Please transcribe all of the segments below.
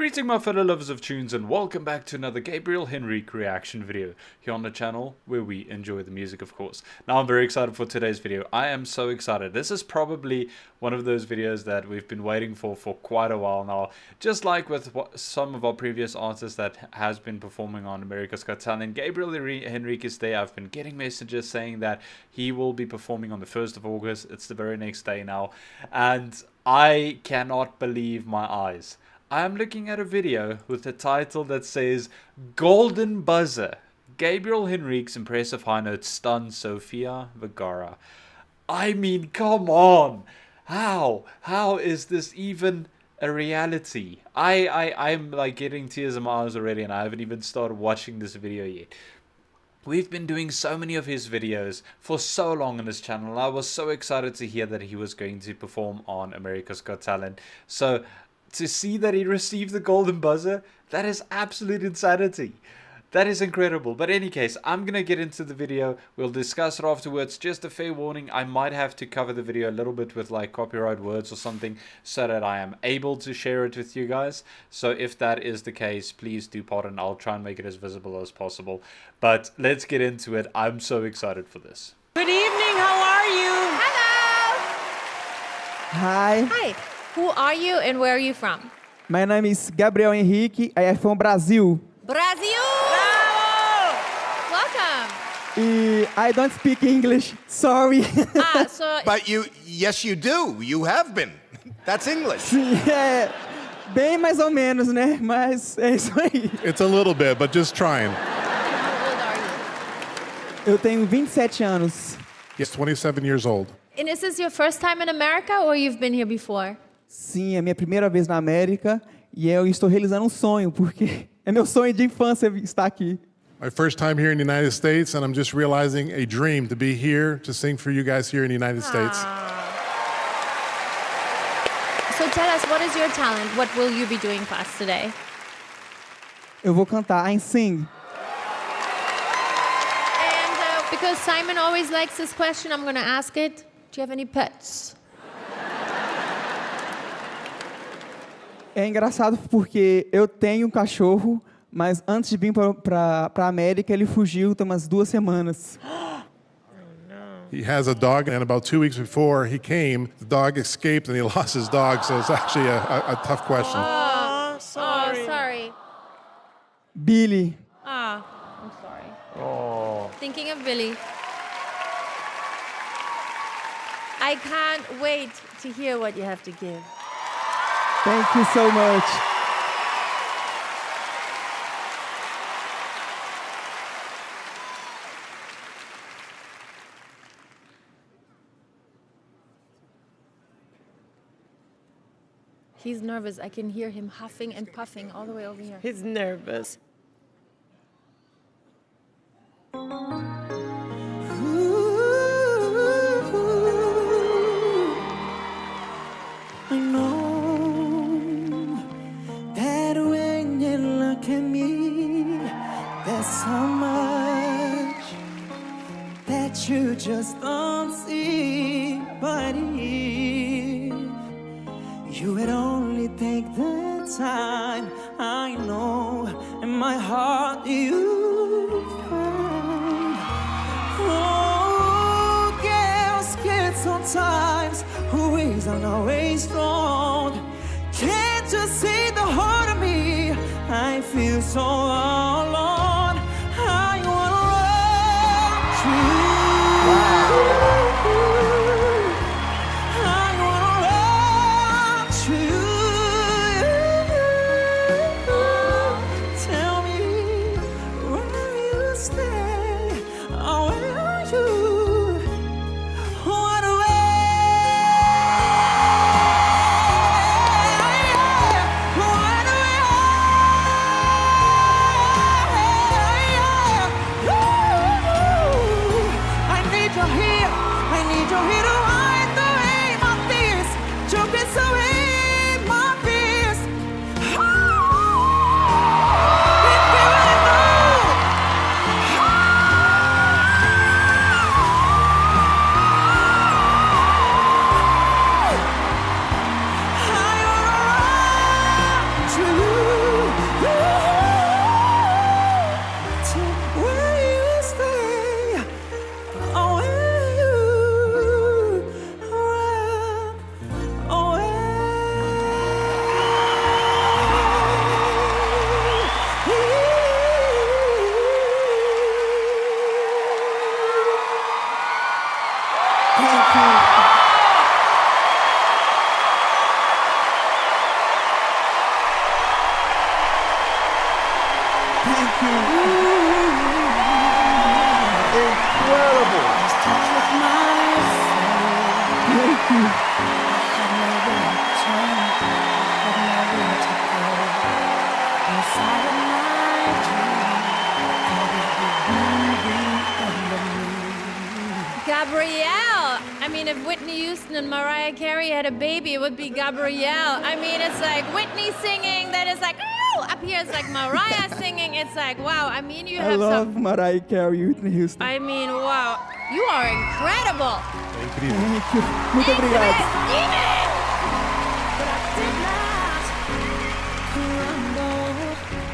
Greeting my fellow lovers of tunes and welcome back to another Gabriel Henrique reaction video here on the channel where we enjoy the music of course. Now I'm very excited for today's video. I am so excited. This is probably one of those videos that we've been waiting for for quite a while now. Just like with what, some of our previous artists that has been performing on America's Got Talent, Gabriel Henrique is there. I've been getting messages saying that he will be performing on the 1st of August. It's the very next day now and I cannot believe my eyes. I am looking at a video with a title that says Golden Buzzer. Gabriel Henrique's impressive high note stunned Sofia Vergara. I mean, come on. How? How is this even a reality? I, I, I'm like getting tears in my eyes already and I haven't even started watching this video yet. We've been doing so many of his videos for so long on his channel. I was so excited to hear that he was going to perform on America's Got Talent. So to see that he received the golden buzzer, that is absolute insanity. That is incredible. But any case, I'm going to get into the video. We'll discuss it afterwards. Just a fair warning, I might have to cover the video a little bit with like copyright words or something so that I am able to share it with you guys. So if that is the case, please do pardon. I'll try and make it as visible as possible. But let's get into it. I'm so excited for this. Good evening. How are you? Hello. Hi. Hi. Who are you and where are you from? My name is Gabriel Henrique. I am from Brazil. Brazil! Bravo! Welcome. E I don't speak English. Sorry. Ah, so But you, yes, you do. You have been. That's English. Sim, é bem mais ou menos, né? Mas é isso aí. It's a little bit, but just trying. how old are you? Eu tenho 27 anos. Yes, 27 years old. And is this your first time in America or you've been here before? Sim, é a minha primeira vez na América e eu estou realizando um sonho, porque é meu sonho de infância estar aqui. My first time here in the United States, and I'm just realizing a dream to be here to sing for you guys here in the United States. So tell us, what is your talent? What will you be doing for us today? Eu vou cantar I Sing. And uh, because Simon always likes this question, I'm going to ask it. Do you have any pets? É engraçado porque eu tenho um cachorro, mas antes de vir para a América, ele fugiu tem umas duas semanas. He has a dog, and about two weeks before he came, the dog escaped and he lost his dog, so it's actually a, a, a tough question. Oh, sorry. Oh, sorry. Billy. Ah, I'm sorry. Oh. Thinking of Billy. I can't wait to hear what you have to give. Thank you so much. He's nervous. I can hear him huffing and puffing all the way over here. He's nervous. Just don't see. If you would only take the time, I know in my heart you find. Oh, girls get sometimes who isn't always strong. Can't you see the heart of me? I feel so Whitney Houston and Mariah Carey had a baby, it would be Gabrielle. I mean, it's like Whitney singing, then it's like, oh, up here it's like Mariah singing. It's like, wow. I mean, you I have love some. Mariah Carey, Whitney Houston. I mean, wow. You are incredible. Incrível. Thank you. Muito obrigado.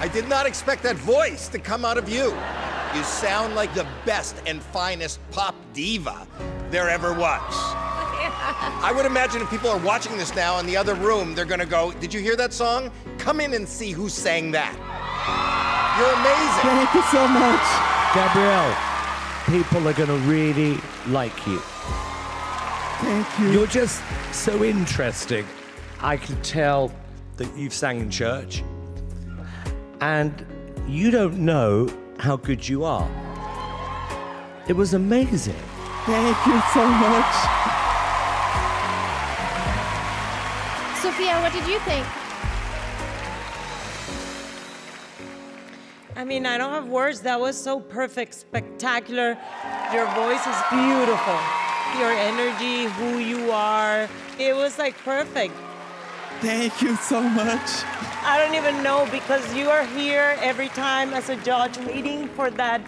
I did not expect that voice to come out of you. You sound like the best and finest pop diva there ever was. I would imagine if people are watching this now in the other room, they're gonna go, Did you hear that song? Come in and see who sang that. You're amazing. Thank you so much. Gabrielle, people are going to really like you. Thank you. You're just so interesting. I can tell that you've sang in church, and you don't know how good you are. It was amazing. Thank you so much. Sophia, what did you think? I mean, I don't have words. That was so perfect, spectacular. Your voice is beautiful. Your energy, who you are, it was like perfect. Thank you so much. I don't even know because you are here every time as a judge waiting for that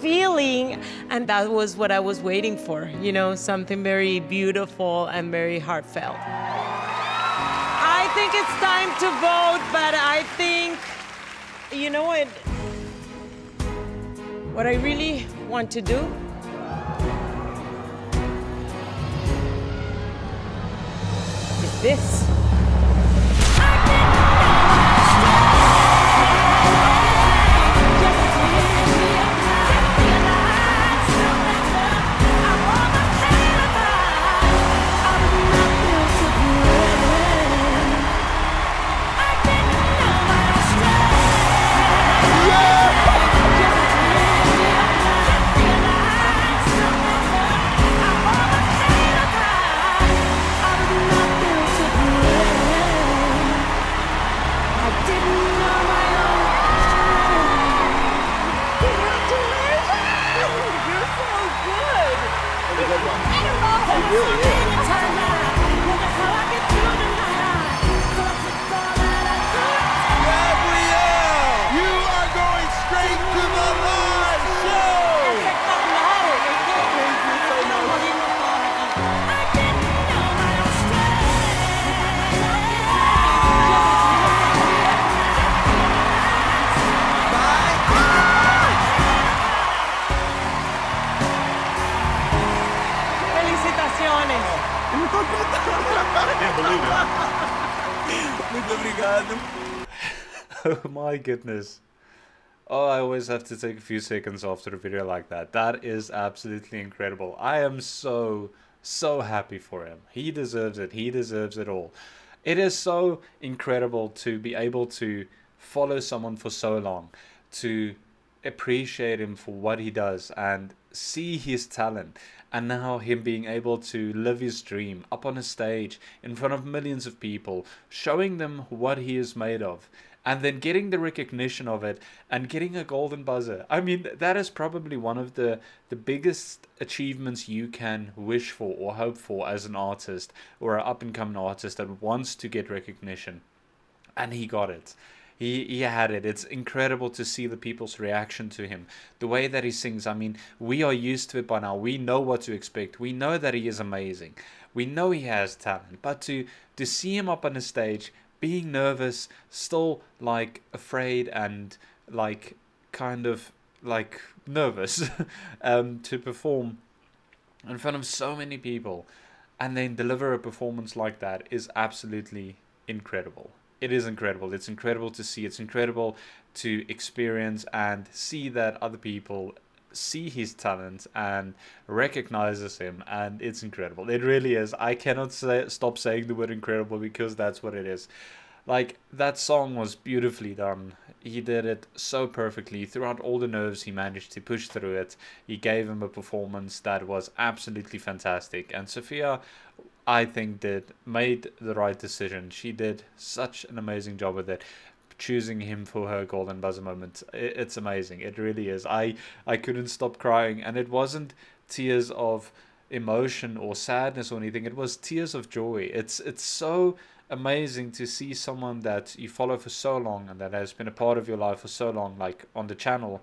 feeling. And that was what I was waiting for, you know, something very beautiful and very heartfelt. I think it's time to vote, but I think, you know what? What I really want to do is this. Oh my goodness. Oh, I always have to take a few seconds after a video like that. That is absolutely incredible. I am so, so happy for him. He deserves it. He deserves it all. It is so incredible to be able to follow someone for so long, to appreciate him for what he does and see his talent and now him being able to live his dream up on a stage in front of millions of people showing them what he is made of and then getting the recognition of it and getting a golden buzzer i mean that is probably one of the the biggest achievements you can wish for or hope for as an artist or an up and coming artist that wants to get recognition and he got it. He he had it. It's incredible to see the people's reaction to him. The way that he sings. I mean, we are used to it by now. We know what to expect. We know that he is amazing. We know he has talent. But to to see him up on the stage, being nervous, still like afraid and like kind of like nervous um, to perform in front of so many people and then deliver a performance like that is absolutely incredible. It is incredible. It's incredible to see. It's incredible to experience and see that other people see his talent and recognizes him and it's incredible. It really is. I cannot say, stop saying the word incredible because that's what it is. Like that song was beautifully done. He did it so perfectly throughout all the nerves. He managed to push through it. He gave him a performance that was absolutely fantastic. And Sophia, I think, did made the right decision. She did such an amazing job with it. Choosing him for her golden buzzer moment, I- it's amazing. It really is. I I couldn't stop crying, and it wasn't tears of emotion or sadness or anything. It was tears of joy. It's it's so amazing to see someone that you follow for so long and that has been a part of your life for so long, like on the channel,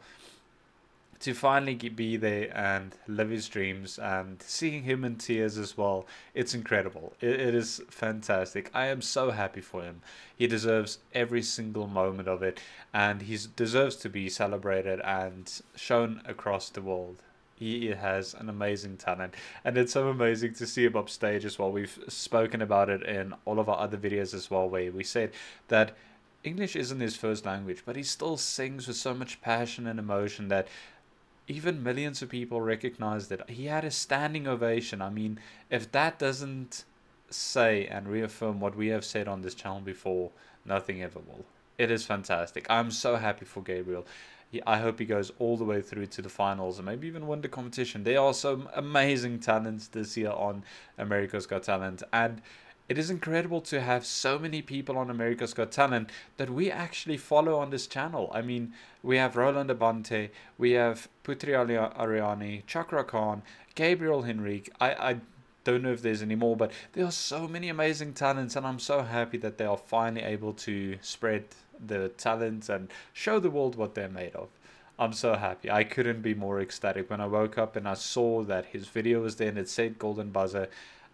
to finally be there and live his dreams and seeing him in tears as well. It's incredible. It, it is fantastic. I am so happy for him. He deserves every single moment of it and he deserves to be celebrated and shown across the world. He has an amazing talent, and it's so amazing to see him upstage as well. We've spoken about it in all of our other videos as well, where we said that English isn't his first language, but he still sings with so much passion and emotion that even millions of people recognized that he had a standing ovation. I mean, if that doesn't say and reaffirm what we have said on this channel before, nothing ever will. It is fantastic. I'm so happy for Gabriel. I hope he goes all the way through to the finals and maybe even win the competition. There are some amazing talents this year on America's Got Talent, and it is incredible to have so many people on America's Got Talent that we actually follow on this channel. I mean, we have Roland Abante, we have Putri Ariani, Chakra Khan, Gabriel Henrique. I, I don't know if there's any more, but there are so many amazing talents, and I'm so happy that they are finally able to spread the talents and show the world what they're made of. I'm so happy. I couldn't be more ecstatic when I woke up and I saw that his video was there and it said Golden Buzzer.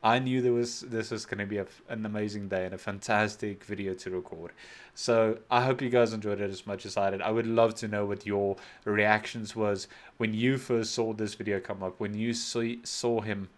I knew there was this was going to be a, an amazing day and a fantastic video to record. So I hope you guys enjoyed it as much as I did. I would love to know what your reactions was when you first saw this video come up, when you see, saw him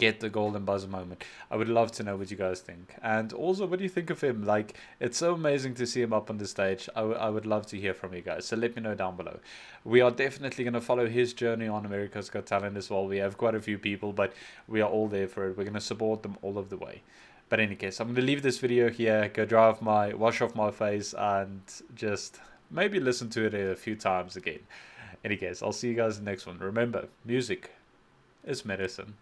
get the golden buzzer moment. I would love to know what you guys think. And also, what do you think of him? Like, it's so amazing to see him up on the stage. I, I would love to hear from you guys. So let me know down below. We are definitely going to follow his journey on America's Got Talent as well. We have quite a few people, but we are all there for it. We're going to support them all of the way. But in any case, I'm going to leave this video here, go dry off my, wash off my face, and just maybe listen to it a few times again. In any case, I'll see you guys in the next one. Remember, music is medicine.